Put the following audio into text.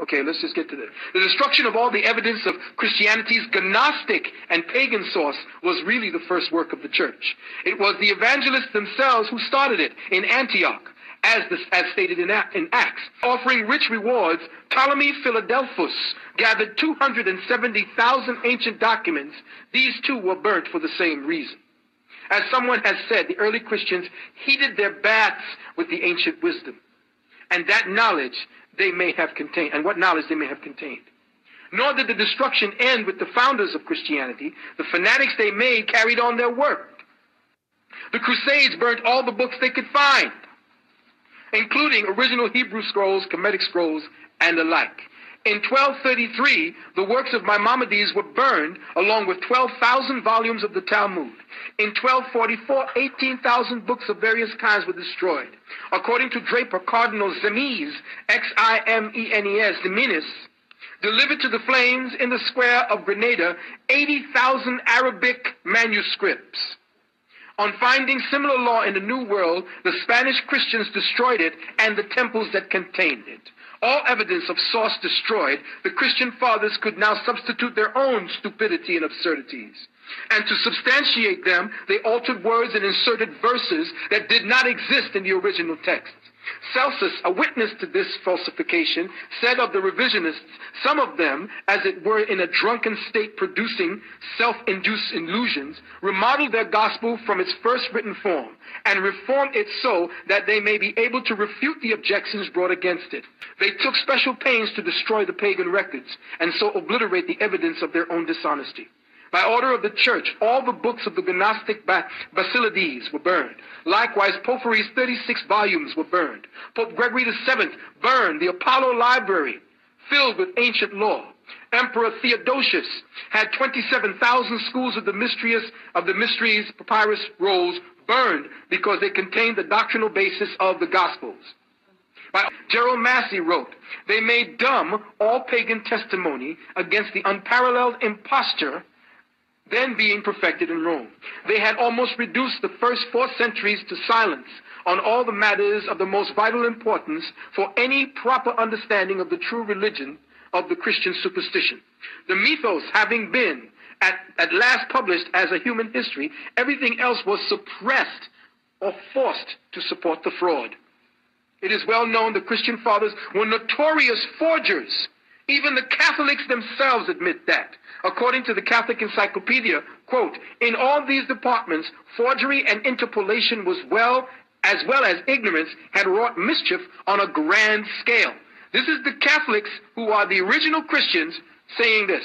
Okay, let's just get to this. The destruction of all the evidence of Christianity's Gnostic and pagan source was really the first work of the church. It was the evangelists themselves who started it in Antioch, as, this, as stated in, in Acts. Offering rich rewards, Ptolemy Philadelphus gathered 270,000 ancient documents. These too were burnt for the same reason. As someone has said, the early Christians heated their baths with the ancient wisdom. And that knowledge they may have contained, and what knowledge they may have contained. Nor did the destruction end with the founders of Christianity. The fanatics they made carried on their work. The Crusades burnt all the books they could find, including original Hebrew scrolls, Kemetic scrolls, and the like. In 1233, the works of Maimonides were burned along with 12,000 volumes of the Talmud. In 1244, 18,000 books of various kinds were destroyed. According to Draper, Cardinal Ximenes, X-I-M-E-N-E-S, Ximenes, delivered to the flames in the square of Granada 80,000 Arabic manuscripts. On finding similar law in the New World, the Spanish Christians destroyed it and the temples that contained it all evidence of source destroyed, the Christian fathers could now substitute their own stupidity and absurdities. And to substantiate them, they altered words and inserted verses that did not exist in the original text. Celsus, a witness to this falsification, said of the revisionists, some of them, as it were in a drunken state producing self-induced illusions, remodeled their gospel from its first written form and reformed it so that they may be able to refute the objections brought against it. They took special pains to destroy the pagan records and so obliterate the evidence of their own dishonesty. By order of the church, all the books of the Gnostic Basilides were burned. Likewise, Porphyry's 36 volumes were burned. Pope Gregory VII burned the Apollo Library, filled with ancient law. Emperor Theodosius had 27,000 schools of the mysteries of the mysteries papyrus rolls burned because they contained the doctrinal basis of the Gospels. By Gerald Massey wrote, they made dumb all pagan testimony against the unparalleled imposture then being perfected in Rome. They had almost reduced the first four centuries to silence on all the matters of the most vital importance for any proper understanding of the true religion of the Christian superstition. The mythos having been at, at last published as a human history, everything else was suppressed or forced to support the fraud. It is well known the Christian fathers were notorious forgers even the Catholics themselves admit that. According to the Catholic Encyclopedia, quote, in all these departments, forgery and interpolation was well, as well as ignorance, had wrought mischief on a grand scale. This is the Catholics who are the original Christians saying this.